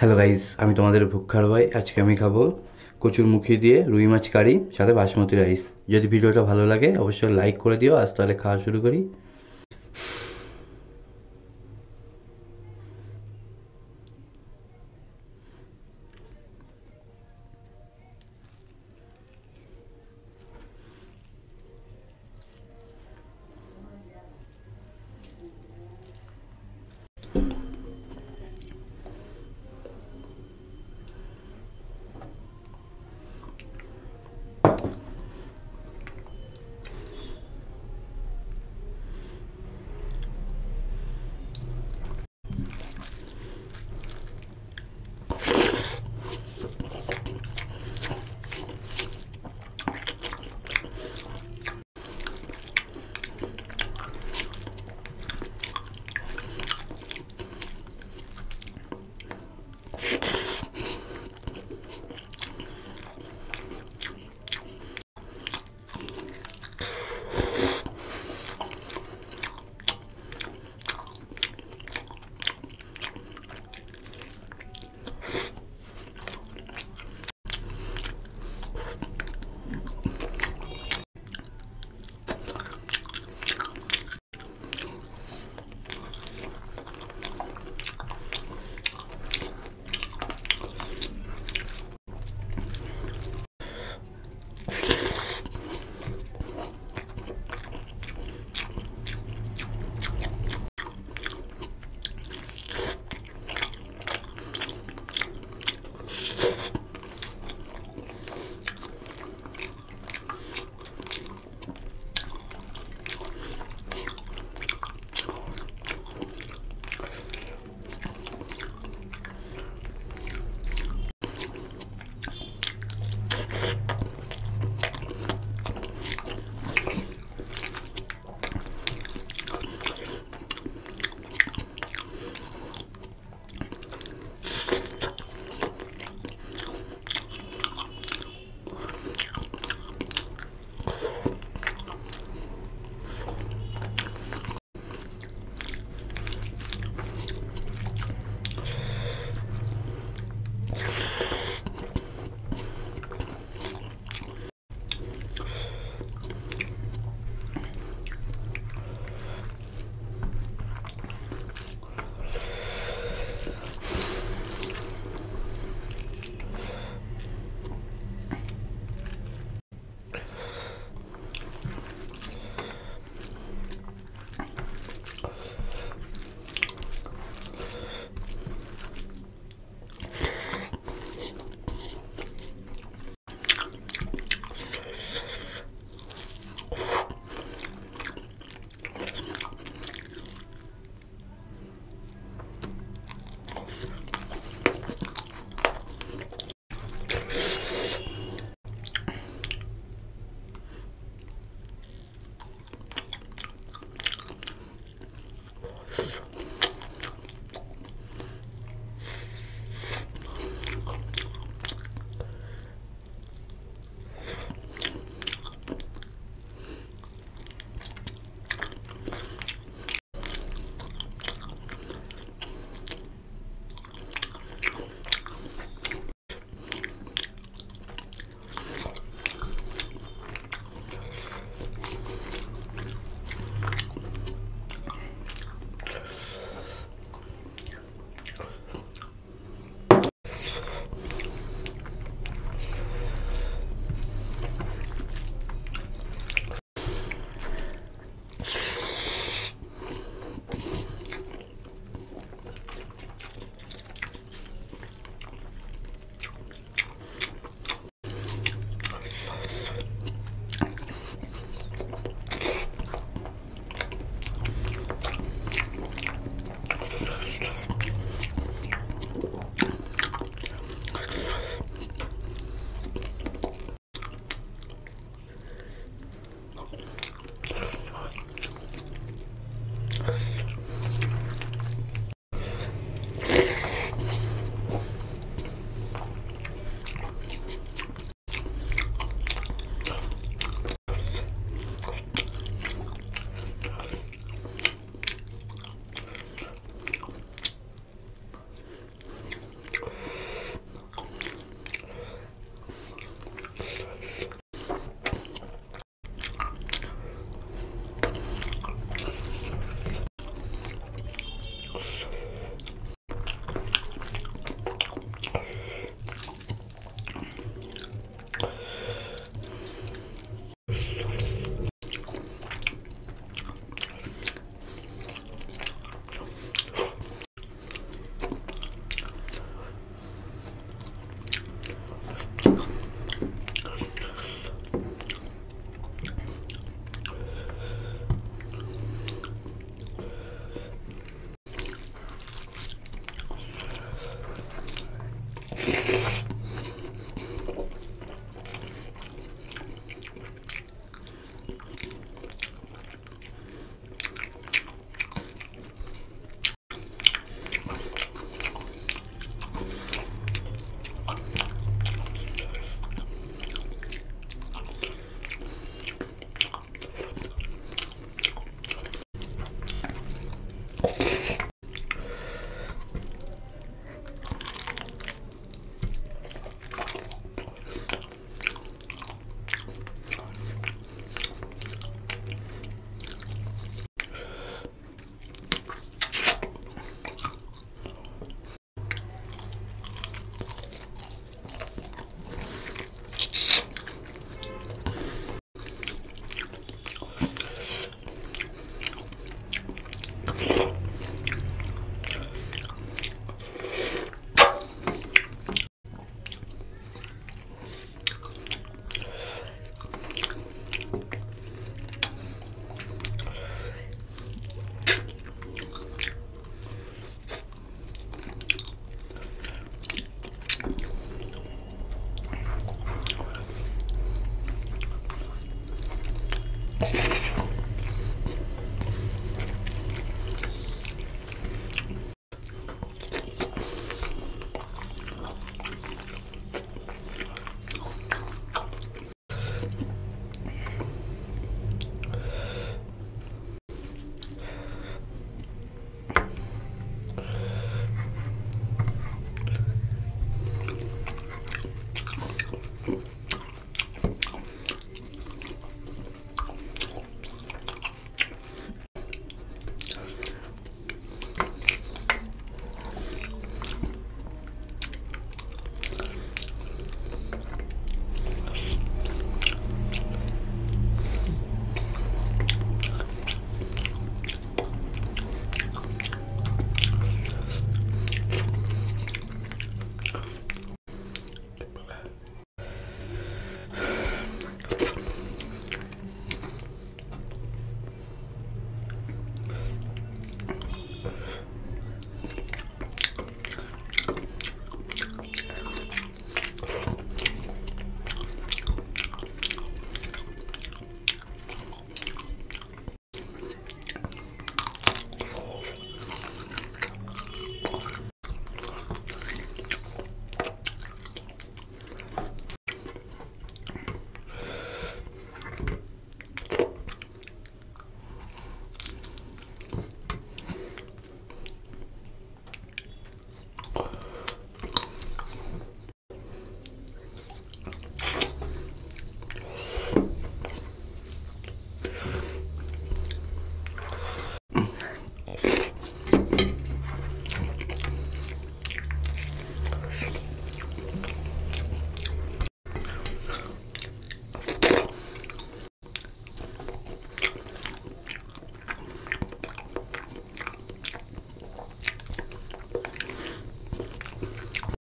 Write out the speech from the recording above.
Hello guys আমি তোমাদের ভুক্ষার ভাই। আজকে আমি খাব কচুর মুখি দিয়ে রুই মাছ কারি, সাথে বাসমতি রাইস যদি ভিডিওটা ভালো লাগে, অবশ্যই লাইক করে দিও। আজ তাহলে খাওয়া শুরু করি।